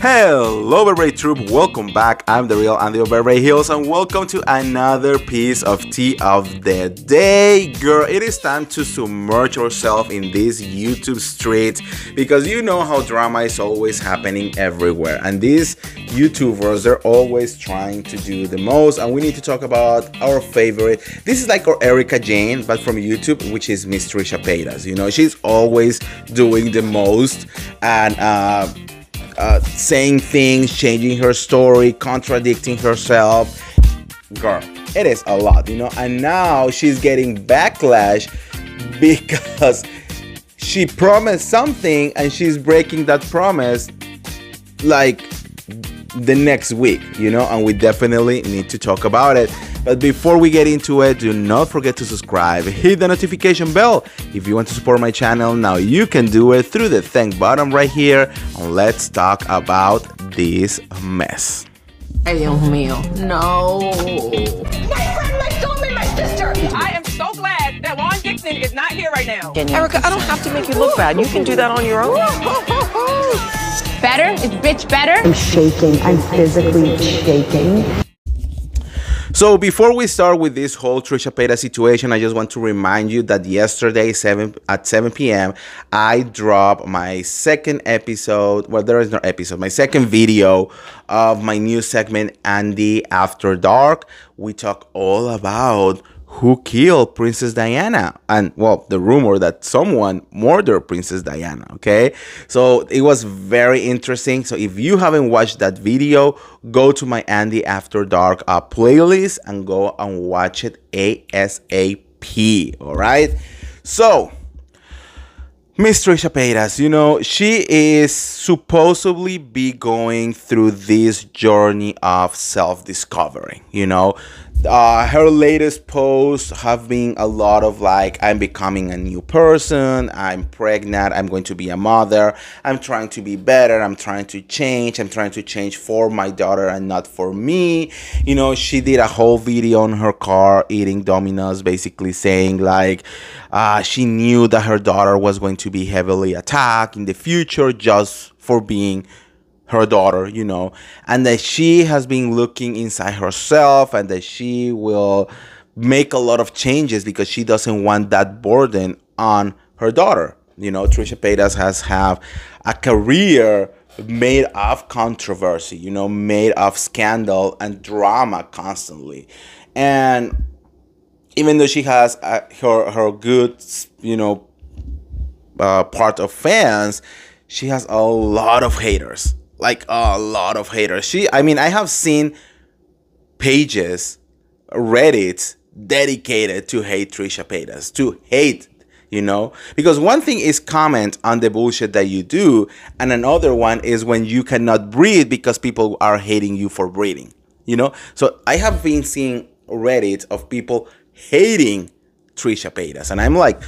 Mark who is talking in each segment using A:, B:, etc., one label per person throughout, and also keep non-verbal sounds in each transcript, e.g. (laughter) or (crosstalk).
A: Hello, Beverly Troop. Welcome back. I'm the real Andy Beverly Hills, and welcome to another piece of tea of the day. Girl, it is time to submerge yourself in this YouTube street because you know how drama is always happening everywhere. And these YouTubers, they're always trying to do the most. And we need to talk about our favorite. This is like our Erika Jayne, but from YouTube, which is Miss Trisha Paytas. You know, she's always doing the most. And, uh, uh, saying things, changing her story, contradicting herself. Girl, it is a lot, you know. And now she's getting backlash because she promised something and she's breaking that promise like the next week, you know, and we definitely need to talk about it. But before we get into it, do not forget to subscribe, hit the notification bell. If you want to support my channel, now you can do it through the thank button right here. And let's talk about this mess.
B: Ay, Dios mío. No.
C: My friend, my soulmate, my sister. I am so glad that Ron Dixon is not here right now.
D: Erica, I don't have to make you look bad. You can do that on your own. (laughs)
E: Better? Is bitch better?
F: I'm shaking. I'm physically shaking.
A: So before we start with this whole Trisha Paytas situation, I just want to remind you that yesterday, seven at 7 p.m., I dropped my second episode. Well, there is no episode. My second video of my new segment, Andy After Dark. We talk all about who killed Princess Diana. And well the rumor that someone murdered Princess Diana okay? So it was very interesting. So if you haven't watched that video go to my Andy After Dark uh, playlist and go and watch it ASAP all right so Miss Trisha Paytas, you know, she is supposedly be going through this journey of self-discovery, you know uh, her latest posts have been a lot of like i'm becoming a new person i'm pregnant i'm going to be a mother i'm trying to be better i'm trying to change i'm trying to change for my daughter and not for me. You know she did a whole video on her car eating Domino's basically saying like uh, she knew that her daughter was going to be heavily attacked in the future just for being her daughter, you know, and that she has been looking inside herself and that she will make a lot of changes because she doesn't want that burden on her daughter. You know, Trisha Paytas has have a career made of controversy, you know, made of scandal and drama constantly. And even though she has uh, her her good, you know, uh, part of fans, she has a lot of haters like a lot of haters. She, I mean, I have seen pages, Reddit dedicated to hate Trisha Paytas, to hate, you know, because one thing is comment on the bullshit that you do, and another one is when you cannot breathe because people are hating you for breathing, you know. So I have been seeing Reddit of people hating Trisha Paytas, and I'm like,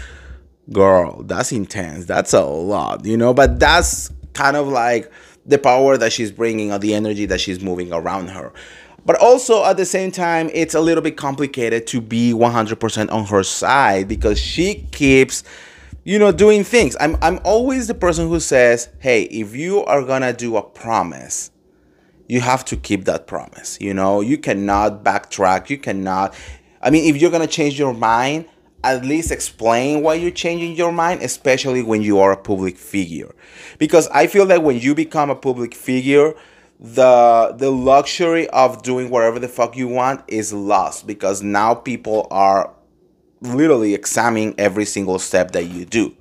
A: girl, that's intense. That's a lot, you know. But that's kind of like the power that she's bringing or the energy that she's moving around her. But also at the same time, it's a little bit complicated to be 100% on her side because she keeps, you know, doing things. I'm, I'm always the person who says, hey, if you are gonna do a promise, you have to keep that promise. You know, you cannot backtrack. You cannot, I mean, if you're gonna change your mind, at least explain why you're changing your mind, especially when you are a public figure. Because I feel that when you become a public figure, the the luxury of doing whatever the fuck you want is lost because now people are literally examining every single step that you do.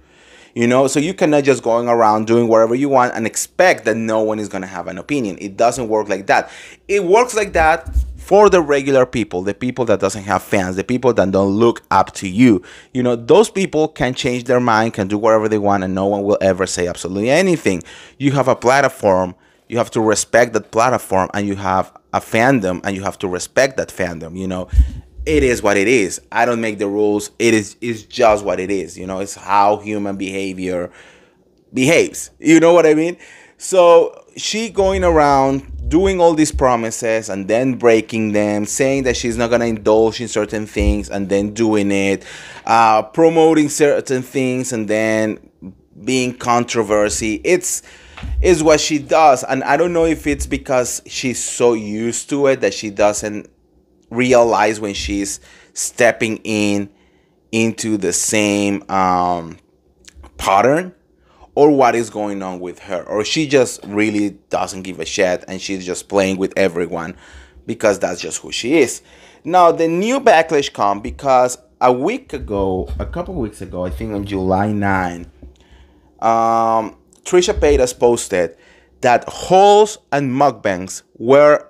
A: You know, so you cannot just going around doing whatever you want and expect that no one is going to have an opinion. It doesn't work like that. It works like that for the regular people, the people that doesn't have fans, the people that don't look up to you. You know, those people can change their mind, can do whatever they want, and no one will ever say absolutely anything. You have a platform, you have to respect that platform, and you have a fandom, and you have to respect that fandom. You know, it is what it is. I don't make the rules. It is is just what it is. You know, it's how human behavior behaves. You know what I mean? So she going around doing all these promises and then breaking them, saying that she's not gonna indulge in certain things and then doing it, uh, promoting certain things and then being controversy. It's is what she does. And I don't know if it's because she's so used to it that she doesn't realize when she's stepping in into the same um, pattern or what is going on with her or she just really doesn't give a shit and she's just playing with everyone because that's just who she is. Now the new backlash come because a week ago a couple weeks ago i think on july 9 um, trisha paytas posted that hauls and mukbangs were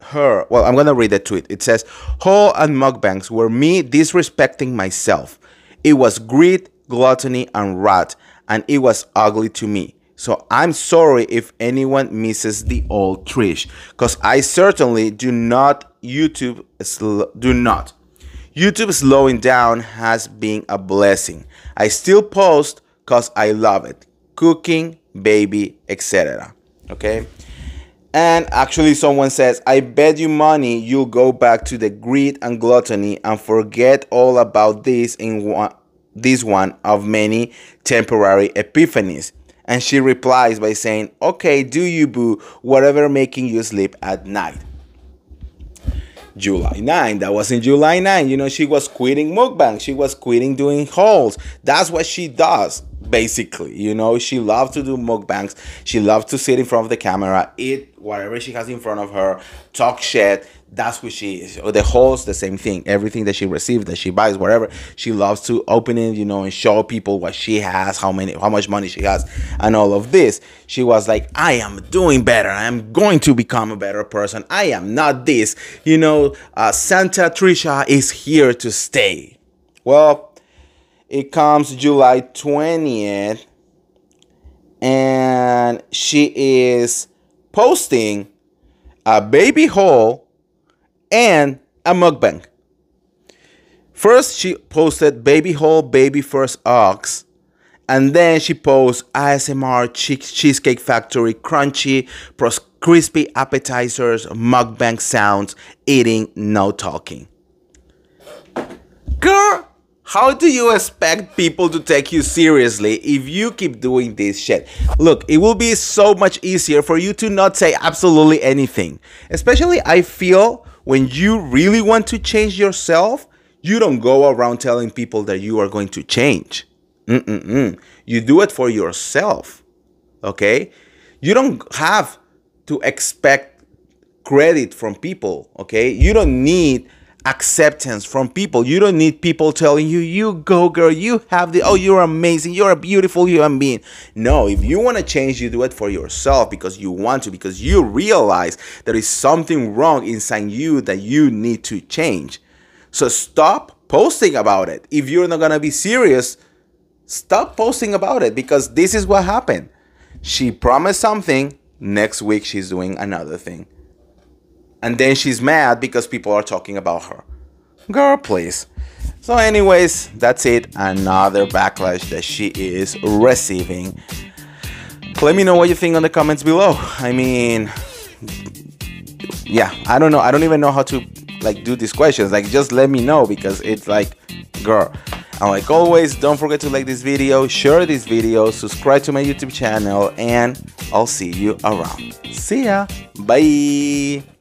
A: her well i'm gonna read the tweet. It says haul and mukbangs were me disrespecting myself. It was greed gluttony and wrath and it was ugly to me. So I'm sorry if anyone misses the old Trish, because I certainly do not. YouTube do not. YouTube slowing down has been a blessing. I still post because I love it. Cooking, baby, etc. Okay. And actually, someone says, I bet you money you'll go back to the greed and gluttony and forget all about this in one, this one of many temporary epiphanies. And she replies by saying, Okay, do you boo, whatever making you sleep at night. July 9. That was in July 9. You know, she was quitting mukbang. She was quitting doing hauls. That's what she does, basically. You know, she loves to do mukbangs. She loves to sit in front of the camera, eat whatever she has in front of her, talk shit. That's who she is. Or the hauls, the same thing. Everything that she receives, that she buys, whatever, she loves to open it, you know, and show people what she has, how many, how much money she has, and all of this. She was like, I am doing better. I am going to become a better person. I am not this. You know, uh, Santa Trisha is here to stay. Well, it comes July 20th, and she is posting a baby haul and a mukbang. First, she posted baby haul, baby first ox, and then she posted ASMR Cheesecake Factory crunchy, crispy appetizers, mukbang sounds, eating, no talking. Girl, how do you expect people to take you seriously if you keep doing this shit? Look, it will be so much easier for you to not say absolutely anything. Especially, I feel when you really want to change yourself, you don't go around telling people that you are going to change. Mm-mm-mm. You do it for yourself. Okay? You don't have to expect credit from people. Okay? You don't need acceptance from people. You don't need people telling you, you go, girl, you have the, oh, you're amazing, you're a beautiful human being. No, if you want to change, you do it for yourself because you want to, because you realize there is something wrong inside you that you need to change. So stop posting about it. If you're not going to be serious, stop posting about it because this is what happened. She promised something, next week she's doing another thing and then she's mad because people are talking about her. Girl, please. So, anyways, that's it. Another backlash that she is receiving. Let me know what you think on the comments below. I mean, yeah, I don't know. I don't even know how to like do these questions. Like, just let me know because it's like, girl. And like always, don't forget to like this video, share this video, subscribe to my YouTube channel, and I'll see you around. See ya. Bye.